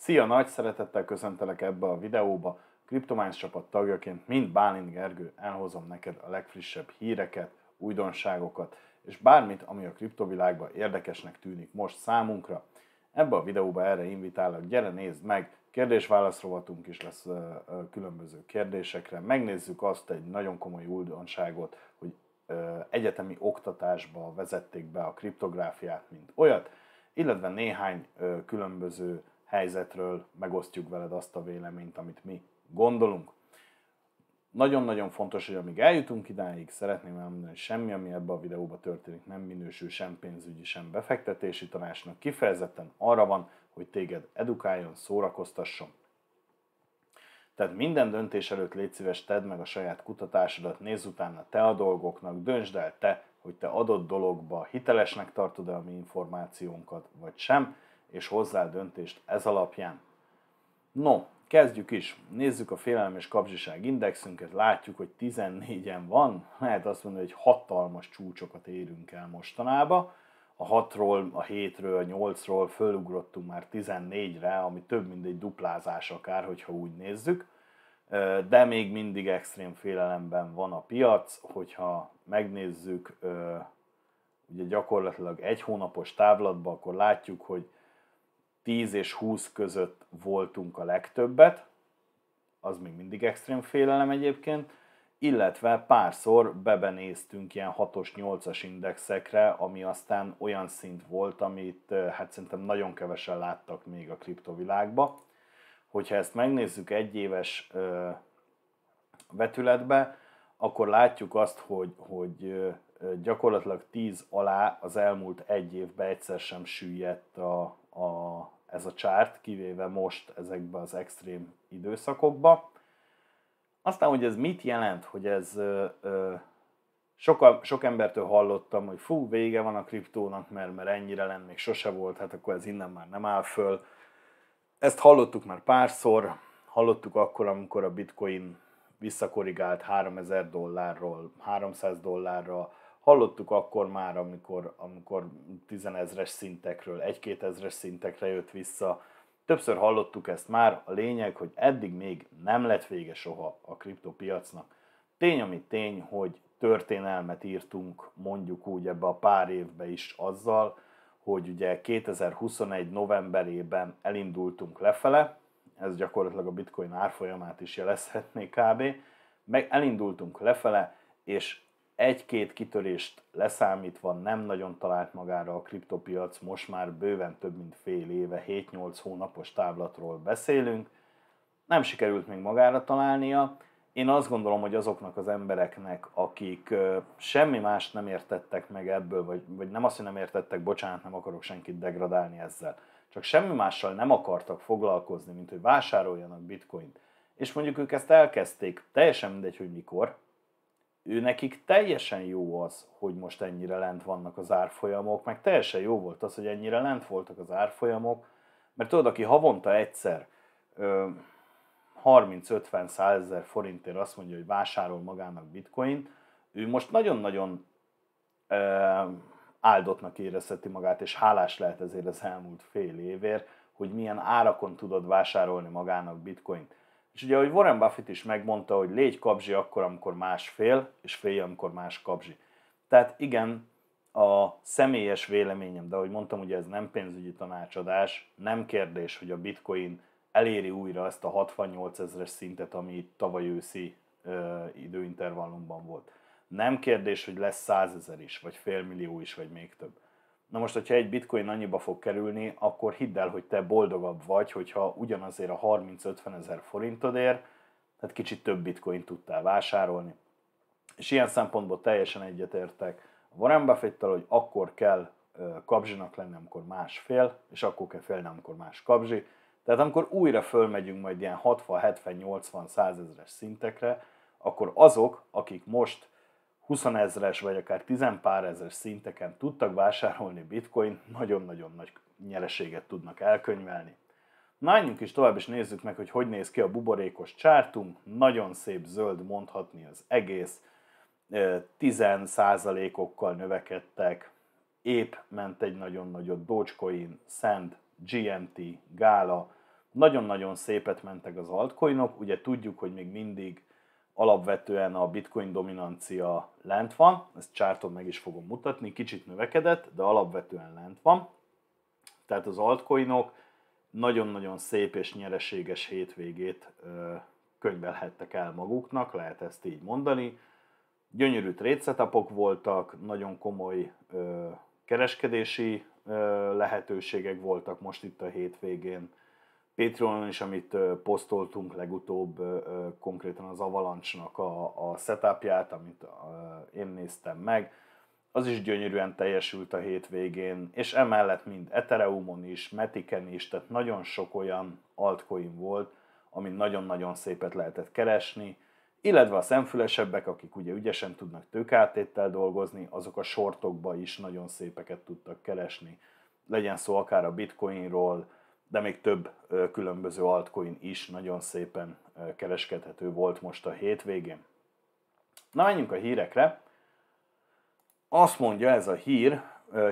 Szia, nagy szeretettel köszöntelek ebbe a videóba. Kriptománs csapat tagjaként, mint Bálint Gergő, elhozom neked a legfrissebb híreket, újdonságokat, és bármit, ami a kriptovilágban érdekesnek tűnik most számunkra. Ebbe a videóba erre invitálok, gyere nézd meg, kérdés-válasz rovatunk is lesz különböző kérdésekre. Megnézzük azt egy nagyon komoly újdonságot, hogy egyetemi oktatásba vezették be a kriptográfiát, mint olyat, illetve néhány különböző helyzetről megosztjuk veled azt a véleményt, amit mi gondolunk. Nagyon-nagyon fontos, hogy amíg eljutunk idáig, szeretném elmondani, hogy semmi, ami ebben a videóban történik, nem minősül sem pénzügyi, sem befektetési tanácsnak. Kifejezetten arra van, hogy téged edukáljon, szórakoztasson. Tehát minden döntés előtt légy szíves, tedd meg a saját kutatásodat, nézz utána te a dolgoknak, döntsd el te, hogy te adott dologba hitelesnek tartod-e a mi információnkat, vagy sem, és hozzá döntést ez alapján. No, kezdjük is. Nézzük a félelem és kapzsiság indexünket, látjuk, hogy 14-en van, lehet azt mondani, hogy hatalmas csúcsokat érünk el mostanába. A 6-ról, a 7-ről, a 8-ról fölugrottunk már 14-re, ami több mint egy duplázás akár, hogyha úgy nézzük. De még mindig extrém félelemben van a piac, hogyha megnézzük ugye gyakorlatilag egy hónapos távlatban, akkor látjuk, hogy 10 és 20 között voltunk a legtöbbet, az még mindig extrém félelem egyébként, illetve párszor bebenéztünk ilyen 6-os, 8-as indexekre, ami aztán olyan szint volt, amit hát szerintem nagyon kevesen láttak még a kriptovilágba. Hogyha ezt megnézzük egy éves vetületbe, akkor látjuk azt, hogy, hogy gyakorlatilag 10 alá az elmúlt egy évben egyszer sem süllyedt a, a, ez a csárt, kivéve most ezekbe az extrém időszakokba. Aztán, hogy ez mit jelent, hogy ez ö, ö, sok, sok embertől hallottam, hogy fú, vége van a kriptónak, mert, mert ennyire lenne, még sose volt, hát akkor ez innen már nem áll föl. Ezt hallottuk már párszor, hallottuk akkor, amikor a bitcoin visszakorrigált 3000 dollárról 300 dollárra, Hallottuk akkor már, amikor, amikor tizenezres szintekről, egy-két ezres szintekre jött vissza. Többször hallottuk ezt már, a lényeg, hogy eddig még nem lett vége soha a kriptopiacnak. Tény, ami tény, hogy történelmet írtunk mondjuk úgy ebbe a pár évbe is azzal, hogy ugye 2021 novemberében elindultunk lefele, ez gyakorlatilag a bitcoin árfolyamát is jelezhetné kb. Meg elindultunk lefele, és egy-két kitörést leszámítva nem nagyon talált magára a kriptopiac, most már bőven több mint fél éve, 7-8 hónapos távlatról beszélünk. Nem sikerült még magára találnia. Én azt gondolom, hogy azoknak az embereknek, akik semmi más nem értettek meg ebből, vagy, vagy nem azt, hogy nem értettek, bocsánat, nem akarok senkit degradálni ezzel, csak semmi mással nem akartak foglalkozni, mint hogy vásároljanak bitcoint, és mondjuk ők ezt elkezdték, teljesen mindegy, hogy mikor, ő nekik teljesen jó az, hogy most ennyire lent vannak az árfolyamok, meg teljesen jó volt az, hogy ennyire lent voltak az árfolyamok, mert tudod, aki havonta egyszer 30-50 ezer forintért azt mondja, hogy vásárol magának bitcoin, ő most nagyon-nagyon áldottnak érezheti magát, és hálás lehet ezért az elmúlt fél évért, hogy milyen árakon tudod vásárolni magának bitcoint. És ugye, ahogy Warren Buffett is megmondta, hogy légy kapzsi akkor, amikor más fél, és félj, amikor más kapzsi. Tehát igen, a személyes véleményem, de ahogy mondtam, ugye ez nem pénzügyi tanácsadás, nem kérdés, hogy a bitcoin eléri újra ezt a 68 ezeres szintet, ami tavaly őszi ö, időintervallumban volt. Nem kérdés, hogy lesz 100 ezer is, vagy félmillió is, vagy még több. Na most, hogyha egy bitcoin annyiba fog kerülni, akkor hidd el, hogy te boldogabb vagy, hogyha ugyanazért a 30-50 ezer forintodért, tehát kicsit több bitcoin tudtál vásárolni. És ilyen szempontból teljesen egyetértek Warren buffett hogy akkor kell kapzsinak lenni, amikor más fél, és akkor kell félni, amikor más kapzsi. Tehát amikor újra fölmegyünk majd ilyen 60, 70, 80, 100 ezeres szintekre, akkor azok, akik most 20 ezres vagy akár 10 pár ezer szinteken tudtak vásárolni bitcoin, nagyon-nagyon nagy nyereséget tudnak elkönyvelni. Menjünk is tovább, és nézzük meg, hogy hogy néz ki a buborékos csártunk. Nagyon szép zöld mondhatni az egész. 10%-okkal növekedtek. Épp ment egy nagyon nagyot Dogecoin, Sand, GMT, Gala, Nagyon-nagyon szépet mentek az altcoinok, ugye tudjuk, hogy még mindig alapvetően a bitcoin dominancia lent van, ezt csárton meg is fogom mutatni, kicsit növekedett, de alapvetően lent van. Tehát az altcoinok nagyon-nagyon szép és nyereséges hétvégét könyvelhettek el maguknak, lehet ezt így mondani. Gyönyörű trade voltak, nagyon komoly kereskedési lehetőségek voltak most itt a hétvégén. Patreonon is, amit posztoltunk legutóbb, konkrétan az Avalanche-nak a, a setupját, amit én néztem meg, az is gyönyörűen teljesült a hétvégén, és emellett mind Ethereumon is, Metiken is, tehát nagyon sok olyan altcoin volt, amin nagyon-nagyon szépet lehetett keresni, illetve a szemfülesebbek, akik ugye ügyesen tudnak tőkáltéttel dolgozni, azok a sortokba is nagyon szépeket tudtak keresni. Legyen szó akár a bitcoinról, de még több különböző altcoin is nagyon szépen kereskedhető volt most a hétvégén. Na menjünk a hírekre. Azt mondja ez a hír,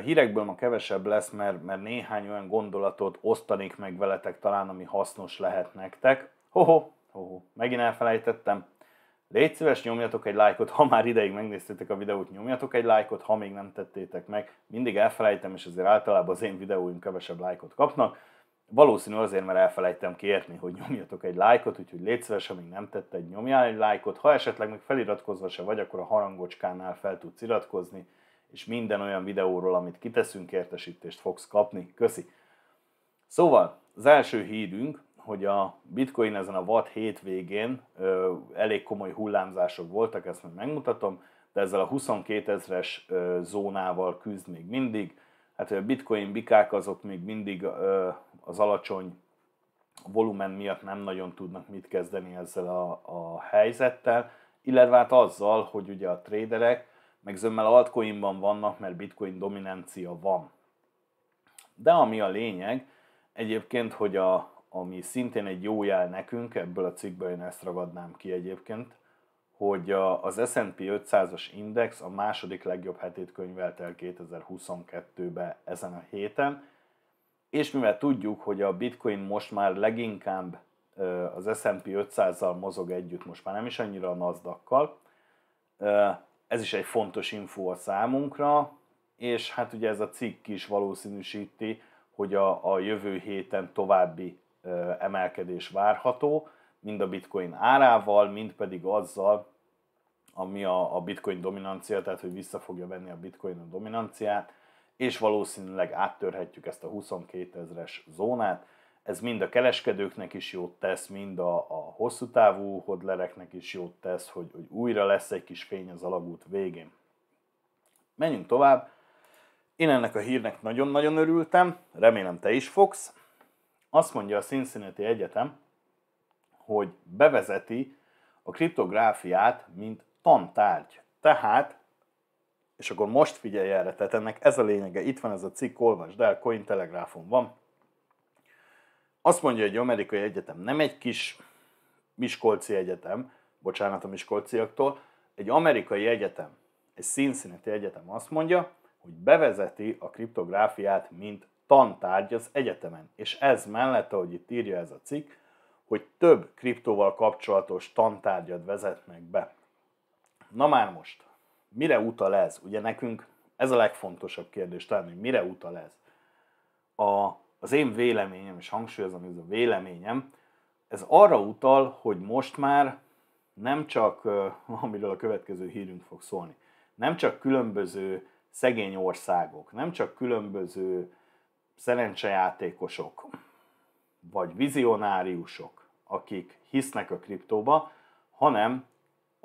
hírekből ma kevesebb lesz, mert, mert néhány olyan gondolatot osztanék meg veletek talán, ami hasznos lehet nektek. Hoho, hoho, megint elfelejtettem. Légy szíves, nyomjatok egy lájkot, ha már ideig megnéztétek a videót, nyomjatok egy lájkot, ha még nem tettétek meg. Mindig elfelejtem, és azért általában az én videóim kevesebb lájkot kapnak. Valószínű azért, mert elfelejtem kérni, hogy nyomjatok egy lájkot, úgyhogy légy szíves, ha még nem tetted, nyomjál egy lájkot. Ha esetleg még feliratkozva se vagy, akkor a harangocskánál fel tudsz iratkozni, és minden olyan videóról, amit kiteszünk, értesítést fogsz kapni. Köszi! Szóval, az első hírünk, hogy a bitcoin ezen a vad hétvégén ö, elég komoly hullámzások voltak, ezt meg megmutatom, de ezzel a 22 ezres zónával küzd még mindig. Hát a bitcoin bikák azok még mindig ö, az alacsony volumen miatt nem nagyon tudnak mit kezdeni ezzel a, a helyzettel, illetve hát azzal, hogy ugye a traderek meg zömmel altcoinban vannak, mert bitcoin dominancia van. De ami a lényeg, egyébként, hogy a, ami szintén egy jó jel nekünk, ebből a cikkből én ezt ragadnám ki egyébként, hogy az S&P 500-as index a második legjobb hetét könyvelt el 2022-ben ezen a héten, és mivel tudjuk, hogy a bitcoin most már leginkább az S&P 500-zal mozog együtt, most már nem is annyira a nasdaq ez is egy fontos info a számunkra, és hát ugye ez a cikk is valószínűsíti, hogy a, a jövő héten további emelkedés várható, mind a bitcoin árával, mind pedig azzal, ami a, a bitcoin dominancia, tehát hogy vissza fogja venni a bitcoin a dominanciát, és valószínűleg áttörhetjük ezt a 22 ezres zónát. Ez mind a kereskedőknek is jót tesz, mind a, a hosszú távú hodlereknek is jót tesz, hogy, hogy újra lesz egy kis fény az alagút végén. Menjünk tovább. Én ennek a hírnek nagyon-nagyon örültem, remélem te is fogsz. Azt mondja a Cincinnati Egyetem, hogy bevezeti a kriptográfiát, mint tantárgy. Tehát és akkor most figyelj erre, tehát ennek ez a lényege, itt van ez a cikk, olvasd el, Cointelegrafon van. Azt mondja egy amerikai egyetem, nem egy kis Miskolci egyetem, bocsánat a miskolciaktól, egy amerikai egyetem, egy Cincinnati egyetem azt mondja, hogy bevezeti a kriptográfiát, mint tantárgy az egyetemen. És ez mellett, ahogy itt írja ez a cikk, hogy több kriptóval kapcsolatos tantárgyat vezetnek be. Na már most, mire utal ez? Ugye nekünk ez a legfontosabb kérdés talán, hogy mire utal ez. A, az én véleményem, és hangsúlyozom, ez a véleményem, ez arra utal, hogy most már nem csak, amiről a következő hírünk fog szólni, nem csak különböző szegény országok, nem csak különböző szerencsejátékosok, vagy vizionáriusok, akik hisznek a kriptóba, hanem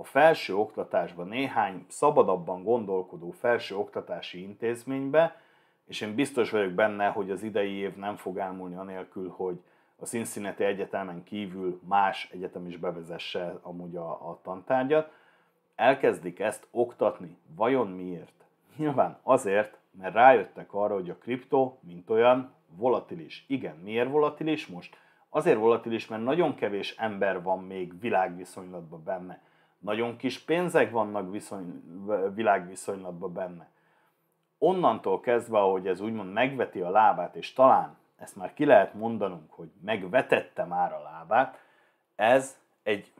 a felső oktatásban, néhány szabadabban gondolkodó felső oktatási intézménybe, és én biztos vagyok benne, hogy az idei év nem fog elmúlni anélkül, hogy a Cincinnati Egyetemen kívül más egyetem is bevezesse amúgy a, a tantárgyat, elkezdik ezt oktatni. Vajon miért? Nyilván azért, mert rájöttek arra, hogy a kriptó, mint olyan, volatilis. Igen, miért volatilis most? Azért volatilis, mert nagyon kevés ember van még világviszonylatban benne nagyon kis pénzek vannak viszony, világviszonylatban benne. Onnantól kezdve, ahogy ez úgymond megveti a lábát, és talán ezt már ki lehet mondanunk, hogy megvetette már a lábát, ez egy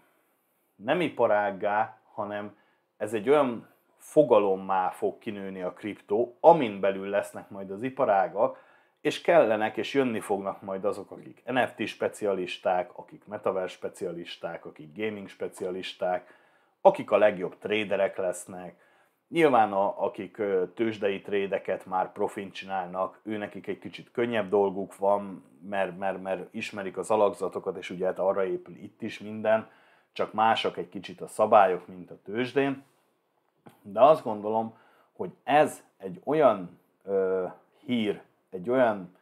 nem iparággá, hanem ez egy olyan fogalommá fog kinőni a kriptó, amin belül lesznek majd az iparágak, és kellenek és jönni fognak majd azok, akik NFT specialisták, akik metaverse specialisták, akik gaming specialisták, akik a legjobb traderek lesznek, Nyilván a, akik tőzsdei trédeket már profint csinálnak, ő nekik egy kicsit könnyebb dolguk van, mert, mert, mert ismerik az alakzatokat, és ugye hát arra épül itt is minden, csak mások egy kicsit a szabályok, mint a tőzsdén. De azt gondolom, hogy ez egy olyan ö, hír, egy olyan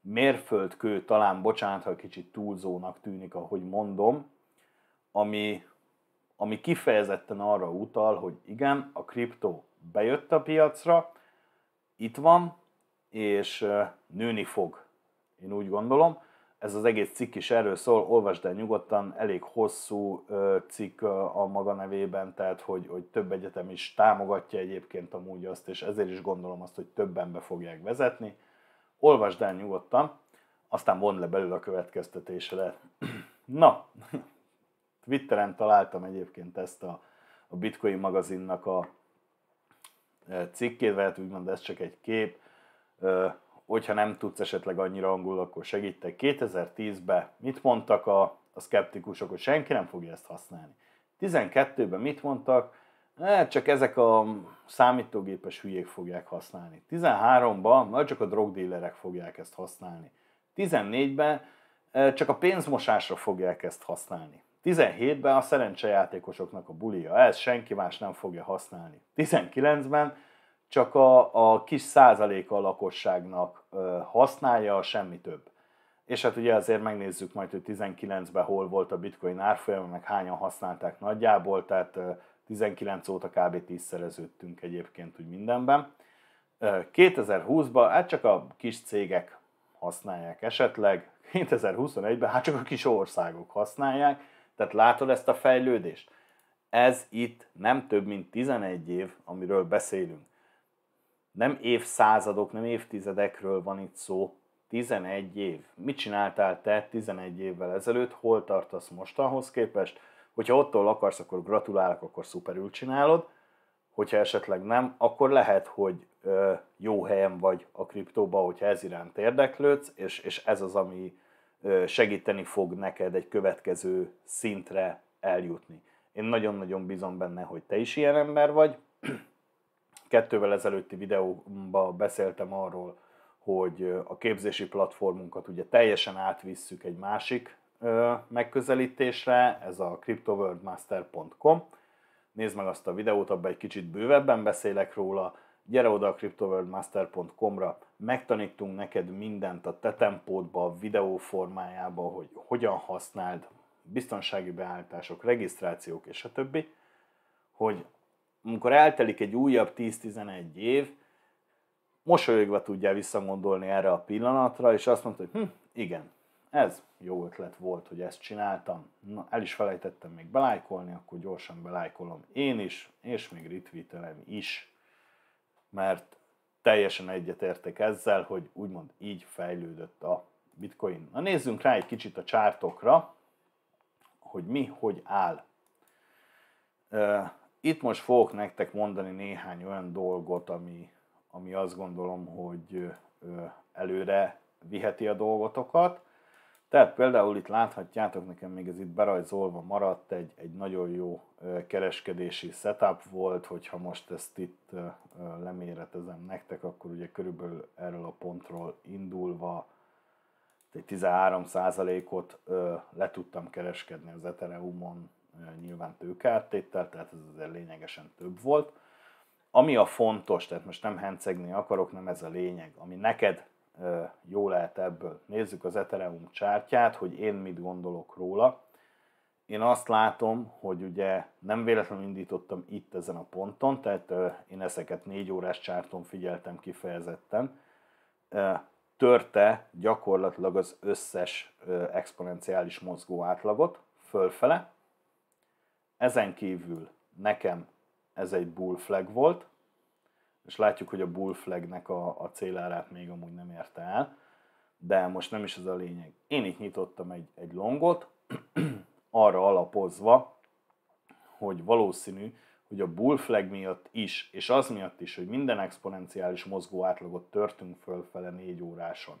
mérföldkő, talán bocsánat, ha kicsit túlzónak tűnik, ahogy mondom, ami, ami kifejezetten arra utal, hogy igen, a kriptó bejött a piacra, itt van, és nőni fog. Én úgy gondolom. Ez az egész cikk is erről szól, olvasd el nyugodtan, elég hosszú cikk a maga nevében, tehát hogy, hogy több egyetem is támogatja egyébként amúgy azt, és ezért is gondolom azt, hogy többen be fogják vezetni. Olvasd el nyugodtan, aztán von le belőle a következtetésre. Na, Twitteren találtam egyébként ezt a, a Bitcoin magazinnak a e, cikkét, mert úgymond ez csak egy kép. Hogyha nem tudsz esetleg annyira angolul, akkor segítek. 2010-ben mit mondtak a, a szkeptikusok, hogy senki nem fogja ezt használni. 12-ben mit mondtak? Hát csak ezek a számítógépes hülyék fogják használni. 13-ban majd csak a drogdílerek fogják ezt használni. 14-ben csak a pénzmosásra fogják ezt használni. 17-ben a szerencsejátékosoknak a bulia, ez senki más nem fogja használni. 19-ben csak a, a kis százaléka a lakosságnak ö, használja, semmi több. És hát ugye azért megnézzük majd, hogy 19-ben hol volt a bitcoin árfolyam, meg hányan használták nagyjából, tehát 19 óta kb. 10-szereződtünk egyébként úgy mindenben. 2020-ban hát csak a kis cégek használják esetleg, 2021-ben hát csak a kis országok használják, tehát látod ezt a fejlődést? Ez itt nem több, mint 11 év, amiről beszélünk. Nem évszázadok, nem évtizedekről van itt szó, 11 év. Mit csináltál te 11 évvel ezelőtt, hol tartasz mostanhoz képest? Hogyha ottól akarsz, akkor gratulálok, akkor szuperül csinálod. Hogyha esetleg nem, akkor lehet, hogy jó helyen vagy a kriptóba, hogyha ez iránt érdeklődsz, és, és ez az, ami segíteni fog neked egy következő szintre eljutni. Én nagyon-nagyon bízom benne, hogy te is ilyen ember vagy. Kettővel ezelőtti videóban beszéltem arról, hogy a képzési platformunkat ugye teljesen átvisszük egy másik megközelítésre, ez a cryptoworldmaster.com. Nézd meg azt a videót, abban egy kicsit bővebben beszélek róla, gyere oda a cryptoworldmaster.com-ra, megtanítunk neked mindent a te tempódba, a videó formájába, hogy hogyan használd, biztonsági beállítások, regisztrációk és a többi, hogy amikor eltelik egy újabb 10-11 év, mosolyogva tudjál visszagondolni erre a pillanatra, és azt mondta, hogy hm, igen, ez jó ötlet volt, hogy ezt csináltam. Na, el is felejtettem még belájkolni, akkor gyorsan belájkolom én is, és még retweetelem is mert teljesen egyetértek ezzel, hogy úgymond így fejlődött a bitcoin. Na nézzünk rá egy kicsit a csártokra, hogy mi hogy áll. Itt most fogok nektek mondani néhány olyan dolgot, ami, ami azt gondolom, hogy előre viheti a dolgotokat. Tehát például itt láthatjátok, nekem még ez itt berajzolva maradt, egy, egy nagyon jó kereskedési setup volt, hogyha most ezt itt leméretezem nektek, akkor ugye körülbelül erről a pontról indulva egy 13%-ot le tudtam kereskedni az Ethereumon, nyilván tőkártéttel, tehát ez azért lényegesen több volt. Ami a fontos, tehát most nem hencegni akarok, nem ez a lényeg, ami neked jó lehet ebből. Nézzük az Ethereum csártyát, hogy én mit gondolok róla. Én azt látom, hogy ugye nem véletlenül indítottam itt ezen a ponton, tehát én ezeket négy órás csárton figyeltem kifejezetten. Törte gyakorlatilag az összes exponenciális mozgó átlagot fölfele. Ezen kívül nekem ez egy bull flag volt, és látjuk, hogy a bull flagnek a, a célárát még amúgy nem érte el. de most nem is ez a lényeg. Én itt nyitottam egy, egy longot, arra alapozva, hogy valószínű, hogy a bull flag miatt is, és az miatt is, hogy minden exponenciális mozgó átlagot törtünk fölfele négy óráson.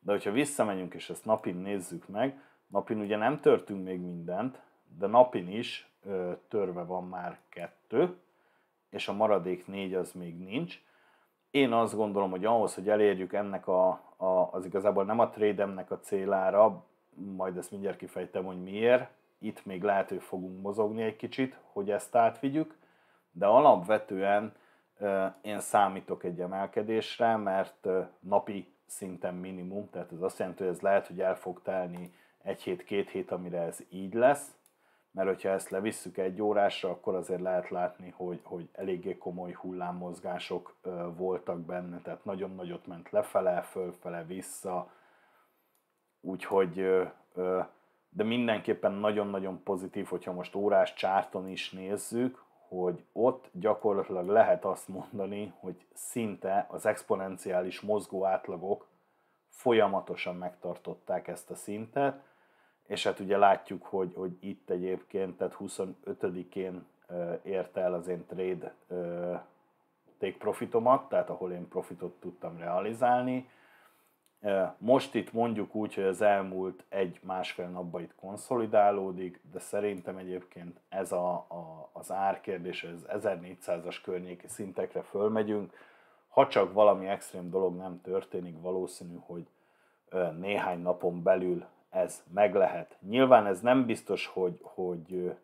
De hogyha visszamegyünk és ezt napin nézzük meg, napin ugye nem törtünk még mindent, de napin is ö, törve van már kettő, és a maradék négy az még nincs. Én azt gondolom, hogy ahhoz, hogy elérjük ennek a, a, az igazából nem a trédemnek a célára, majd ezt mindjárt kifejtem, hogy miért, itt még lehet, hogy fogunk mozogni egy kicsit, hogy ezt átvigyük, de alapvetően én számítok egy emelkedésre, mert napi szinten minimum, tehát ez azt jelenti, hogy ez lehet, hogy el fog telni egy hét, két hét, amire ez így lesz, mert hogyha ezt levisszük egy órásra, akkor azért lehet látni, hogy, hogy eléggé komoly hullámmozgások voltak benne, tehát nagyon nagyot ment lefele, fölfele, vissza, úgyhogy de mindenképpen nagyon-nagyon pozitív, hogyha most órás csárton is nézzük, hogy ott gyakorlatilag lehet azt mondani, hogy szinte az exponenciális mozgó átlagok folyamatosan megtartották ezt a szintet, és hát ugye látjuk, hogy, hogy itt egyébként, tehát 25-én érte el az én trade take profitomat, tehát ahol én profitot tudtam realizálni, most itt mondjuk úgy, hogy az elmúlt egy-másfél napban itt konszolidálódik, de szerintem egyébként ez a, a, az árkérdés, az 1400-as környéki szintekre fölmegyünk. Ha csak valami extrém dolog nem történik, valószínű, hogy néhány napon belül ez meg lehet. Nyilván ez nem biztos, hogy, hogy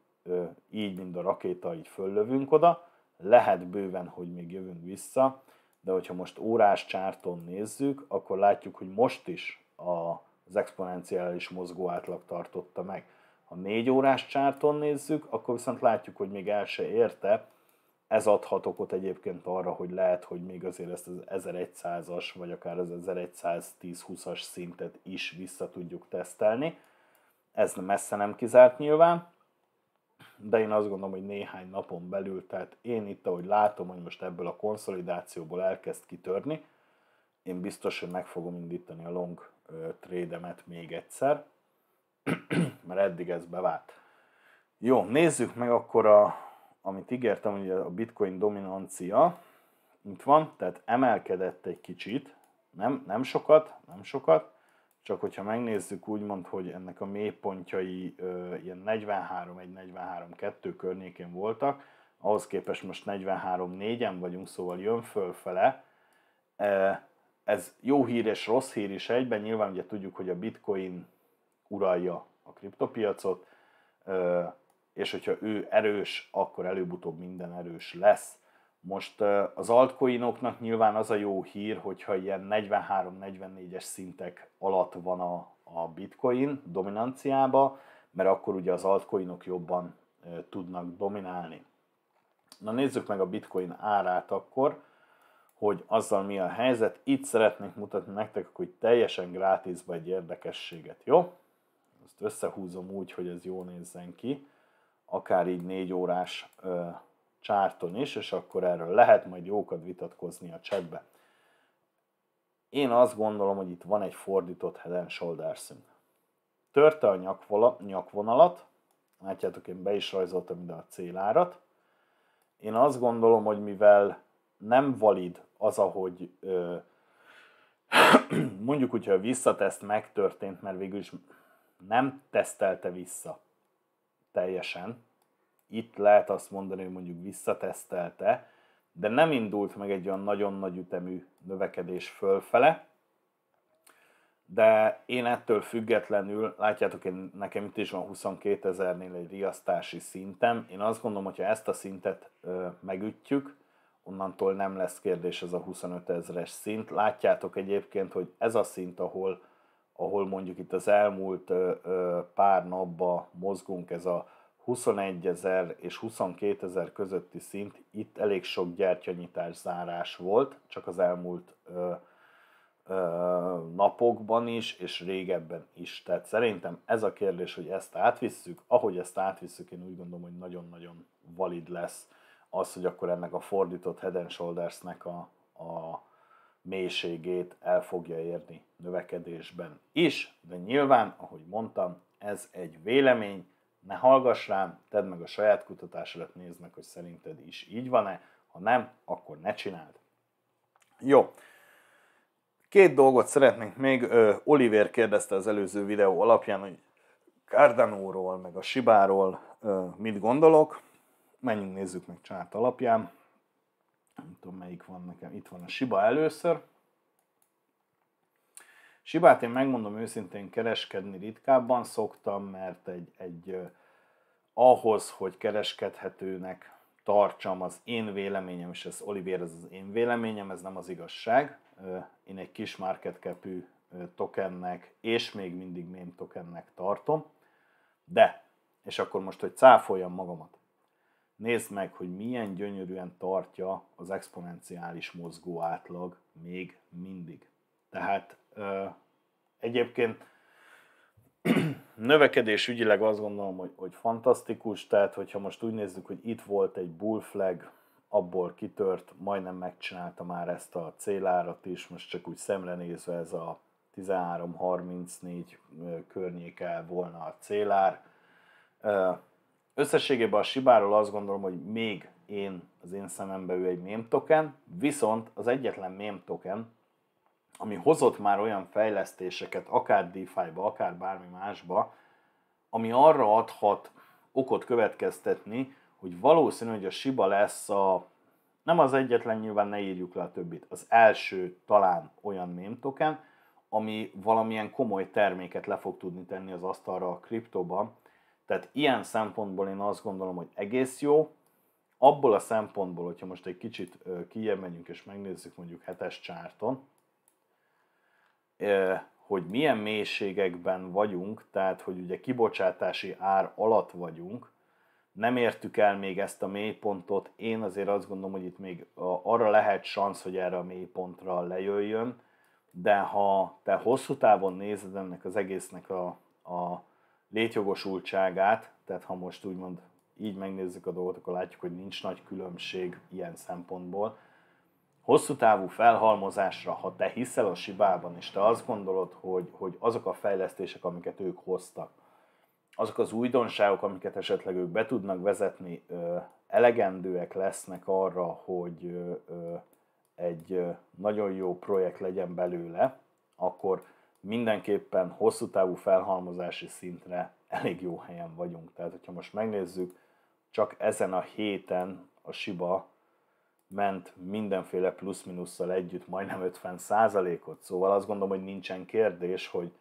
így, mint a rakéta, így föllövünk oda, lehet bőven, hogy még jövünk vissza, de hogyha most órás csárton nézzük, akkor látjuk, hogy most is az exponenciális mozgó átlag tartotta meg. Ha négy órás csárton nézzük, akkor viszont látjuk, hogy még el se érte. Ez adhat okot egyébként arra, hogy lehet, hogy még azért ezt az 1100-as, vagy akár az 1110-20-as szintet is vissza tudjuk tesztelni. Ez messze nem kizárt nyilván de én azt gondolom, hogy néhány napon belül, tehát én itt, ahogy látom, hogy most ebből a konszolidációból elkezd kitörni, én biztos, hogy meg fogom indítani a long trédemet még egyszer, mert eddig ez bevált. Jó, nézzük meg akkor, a, amit ígértem, hogy a bitcoin dominancia, itt van, tehát emelkedett egy kicsit, nem, nem sokat, nem sokat, csak hogyha megnézzük úgymond, hogy ennek a mélypontjai ö, ilyen 43, 1, 43, 2 környékén voltak, ahhoz képest most 43, 4-en vagyunk, szóval jön fölfele. Ez jó hír és rossz hír is egyben, nyilván ugye tudjuk, hogy a bitcoin uralja a kriptopiacot, és hogyha ő erős, akkor előbb-utóbb minden erős lesz. Most az altcoinoknak nyilván az a jó hír, hogyha ilyen 43-44-es szintek alatt van a, a bitcoin dominanciába, mert akkor ugye az altcoinok jobban tudnak dominálni. Na nézzük meg a bitcoin árát akkor, hogy azzal mi a helyzet. Itt szeretnék mutatni nektek, hogy teljesen grátisba egy érdekességet, jó? Ezt összehúzom úgy, hogy ez jó nézzen ki, akár így négy órás csárton is, és akkor erről lehet majd jókat vitatkozni a chatbe. Én azt gondolom, hogy itt van egy fordított head and shoulder szint. Törte a nyakvola, nyakvonalat, látjátok, én be is rajzoltam ide a célárat. Én azt gondolom, hogy mivel nem valid az, ahogy ö, mondjuk, hogyha a visszateszt megtörtént, mert végül is nem tesztelte vissza teljesen, itt lehet azt mondani, hogy mondjuk visszatesztelte, de nem indult meg egy olyan nagyon nagy ütemű növekedés fölfele, de én ettől függetlenül, látjátok, én, nekem itt is van 22 ezernél egy riasztási szintem, én azt gondolom, hogyha ezt a szintet ö, megütjük, onnantól nem lesz kérdés ez a 25 ezeres szint. Látjátok egyébként, hogy ez a szint, ahol, ahol mondjuk itt az elmúlt pár napban mozgunk, ez a 21 ezer és 22 ezer közötti szint, itt elég sok gyertyanyitás zárás volt, csak az elmúlt napokban is, és régebben is. Tehát szerintem ez a kérdés, hogy ezt átvisszük, ahogy ezt átvisszük, én úgy gondolom, hogy nagyon-nagyon valid lesz az, hogy akkor ennek a fordított Head and Shoulders-nek a, a mélységét el fogja érni növekedésben is, de nyilván, ahogy mondtam, ez egy vélemény, ne hallgass rám, tedd meg a saját kutatásodat, nézd meg, hogy szerinted is így van-e, ha nem, akkor ne csináld. Jó. Két dolgot szeretnénk még. Oliver kérdezte az előző videó alapján, hogy Cardano-ról, meg a Shibáról mit gondolok. Menjünk nézzük meg csárt alapján. Nem tudom melyik van nekem. Itt van a Shiba először. Sibát én megmondom őszintén, kereskedni ritkábban szoktam, mert egy, egy ahhoz, hogy kereskedhetőnek tartsam az én véleményem, és ez Olivier, ez az én véleményem, ez nem az igazság. Én egy kis market capű tokennek, és még mindig meme tokennek tartom, de, és akkor most, hogy cáfoljam magamat, nézd meg, hogy milyen gyönyörűen tartja az exponenciális mozgó átlag még mindig. Tehát egyébként növekedés ügyileg azt gondolom, hogy, hogy fantasztikus, tehát hogyha most úgy nézzük, hogy itt volt egy bull flag, abból kitört, majdnem megcsinálta már ezt a célárat is, most csak úgy szemre nézve ez a 13-34 környéke volna a célár. Összességében a Sibáról azt gondolom, hogy még én, az én szemembe ő egy meme token, viszont az egyetlen meme token, ami hozott már olyan fejlesztéseket, akár DeFi-ba, akár bármi másba, ami arra adhat okot következtetni, hogy valószínű, hogy a Shiba lesz a, nem az egyetlen, nyilván ne írjuk le a többit, az első talán olyan meme token, ami valamilyen komoly terméket le fog tudni tenni az asztalra a kriptóban. Tehát ilyen szempontból én azt gondolom, hogy egész jó. Abból a szempontból, hogyha most egy kicsit kijebb megyünk és megnézzük mondjuk hetes csárton, hogy milyen mélységekben vagyunk, tehát hogy ugye kibocsátási ár alatt vagyunk, nem értük el még ezt a mélypontot, én azért azt gondolom, hogy itt még arra lehet szansz, hogy erre a mélypontra lejöjjön, de ha te hosszú távon nézed ennek az egésznek a, a létjogosultságát, tehát ha most úgymond így megnézzük a dolgot, akkor látjuk, hogy nincs nagy különbség ilyen szempontból, hosszú távú felhalmozásra, ha te hiszel a Sibában, és te azt gondolod, hogy, hogy azok a fejlesztések, amiket ők hoztak, azok az újdonságok, amiket esetleg ők be tudnak vezetni, elegendőek lesznek arra, hogy egy nagyon jó projekt legyen belőle, akkor mindenképpen hosszú távú felhalmozási szintre elég jó helyen vagyunk. Tehát, hogyha most megnézzük, csak ezen a héten a Shiba ment mindenféle plusz-minusszal együtt majdnem 50 százalékot, szóval azt gondolom, hogy nincsen kérdés, hogy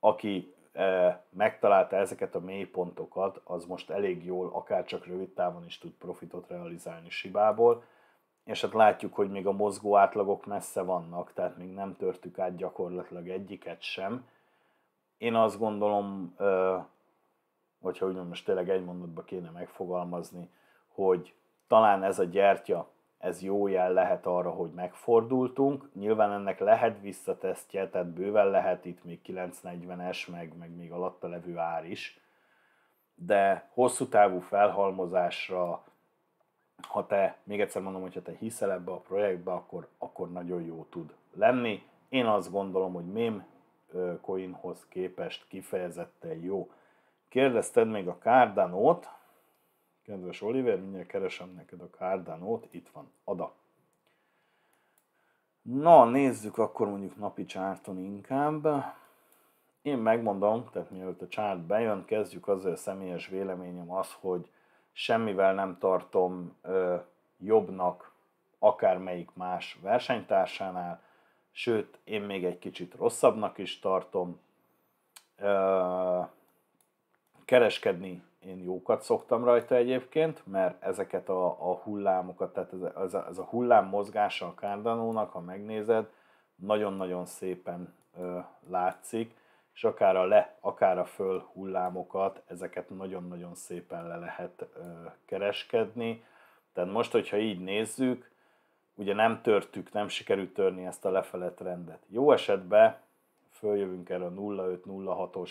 aki e, megtalálta ezeket a mélypontokat, az most elég jól, akár csak rövid távon is tud profitot realizálni Sibából, és hát látjuk, hogy még a mozgó átlagok messze vannak, tehát még nem törtük át gyakorlatilag egyiket sem. Én azt gondolom, hogyha úgy most tényleg egy mondatba kéne megfogalmazni, hogy talán ez a gyertya ez jó jel lehet arra, hogy megfordultunk. Nyilván ennek lehet visszatesztje, tehát bőven lehet itt még 940-es, meg, meg még alatta levő ár is. De hosszú távú felhalmozásra, ha te, még egyszer mondom, hogyha te hiszel ebbe a projektbe, akkor, akkor nagyon jó tud lenni. Én azt gondolom, hogy meme coinhoz képest kifejezetten jó. Kérdezted még a Cardano-t, Kedves Oliver, mindjárt keresem neked a Cardano-t, itt van, ada. Na, nézzük akkor mondjuk napi csárton inkább. Én megmondom, tehát mielőtt a csárt bejön, kezdjük azzal a személyes véleményem az, hogy semmivel nem tartom ö, jobbnak akármelyik más versenytársánál, sőt, én még egy kicsit rosszabbnak is tartom. Ö, kereskedni én jókat szoktam rajta egyébként, mert ezeket a, a hullámokat, tehát ez, ez, a, ez a hullám mozgása a Cardano-nak, ha megnézed, nagyon-nagyon szépen ö, látszik, és akár a le, akár a föl hullámokat, ezeket nagyon-nagyon szépen le lehet kereskedni. Tehát most, hogyha így nézzük, ugye nem törtük, nem sikerült törni ezt a lefele trendet. Jó esetben följövünk erre a 0,5-0,6-os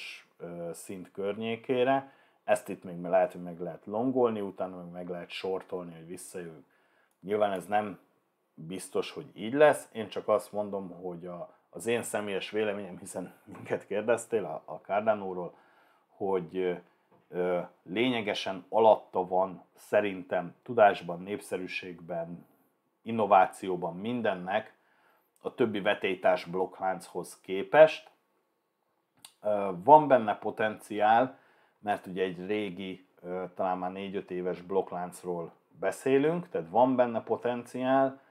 szint környékére, ezt itt még lehet, hogy meg lehet longolni, utána meg, meg lehet sortolni, hogy visszajövünk. Nyilván ez nem biztos, hogy így lesz. Én csak azt mondom, hogy a, az én személyes véleményem, hiszen minket kérdeztél a, a Cardano-ról, hogy ö, lényegesen alatta van szerintem tudásban, népszerűségben, innovációban mindennek a többi vetélytárs blokklánchoz képest. Ö, van benne potenciál, mert ugye egy régi, ö, talán már 4-5 éves blokkláncról beszélünk, tehát van benne potenciál,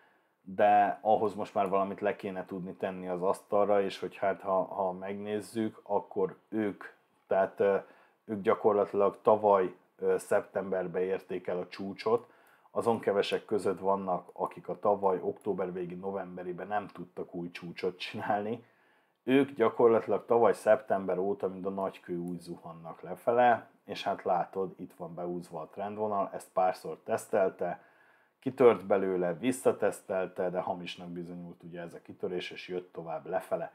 de ahhoz most már valamit le kéne tudni tenni az asztalra, és hogy hát ha, ha megnézzük, akkor ők, tehát ők gyakorlatilag tavaly szeptemberben érték el a csúcsot, azon kevesek között vannak, akik a tavaly október végi novemberiben nem tudtak új csúcsot csinálni. Ők gyakorlatilag tavaly szeptember óta, mint a nagykő úgy zuhannak lefele, és hát látod, itt van beúzva a trendvonal, ezt párszor tesztelte, kitört belőle, visszatesztelte, de hamisnak bizonyult ugye ez a kitörés, és jött tovább lefele.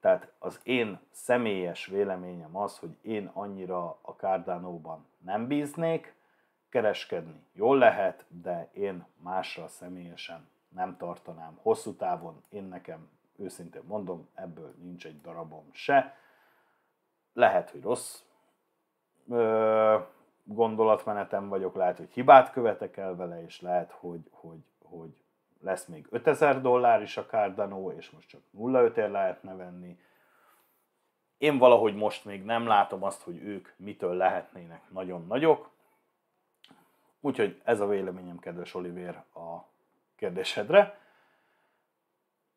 Tehát az én személyes véleményem az, hogy én annyira a Cardano-ban nem bíznék, kereskedni jól lehet, de én másra személyesen nem tartanám. Hosszú távon én nekem, őszintén mondom, ebből nincs egy darabom se. Lehet, hogy rossz ö, gondolatmenetem vagyok, lehet, hogy hibát követek el vele, és lehet, hogy, hogy, hogy lesz még 5000 dollár is a Cardano, és most csak 0,5-ért lehetne venni. Én valahogy most még nem látom azt, hogy ők mitől lehetnének nagyon nagyok. Úgyhogy ez a véleményem, kedves Olivér, a kérdésedre.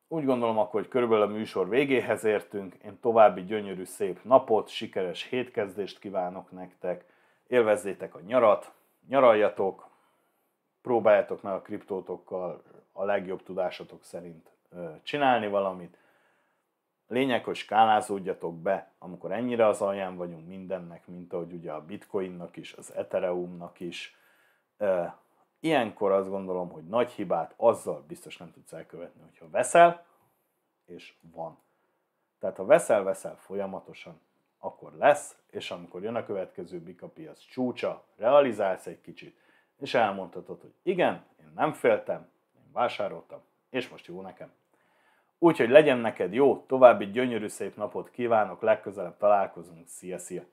Úgy gondolom akkor, hogy körülbelül a műsor végéhez értünk. Én további gyönyörű, szép napot, sikeres hétkezdést kívánok nektek. Élvezzétek a nyarat, nyaraljatok, próbáljátok meg a kriptótokkal a legjobb tudásatok szerint csinálni valamit. Lényeg, hogy skálázódjatok be, amikor ennyire az alján vagyunk mindennek, mint ahogy ugye a bitcoinnak is, az ethereumnak is. Ilyenkor azt gondolom, hogy nagy hibát azzal biztos nem tudsz elkövetni, hogyha veszel, és van. Tehát ha veszel, veszel folyamatosan, akkor lesz, és amikor jön a következő bika piac csúcsa, realizálsz egy kicsit, és elmondhatod, hogy igen, én nem féltem, én vásároltam, és most jó nekem. Úgyhogy legyen neked jó, további gyönyörű szép napot kívánok, legközelebb találkozunk, szia, szia!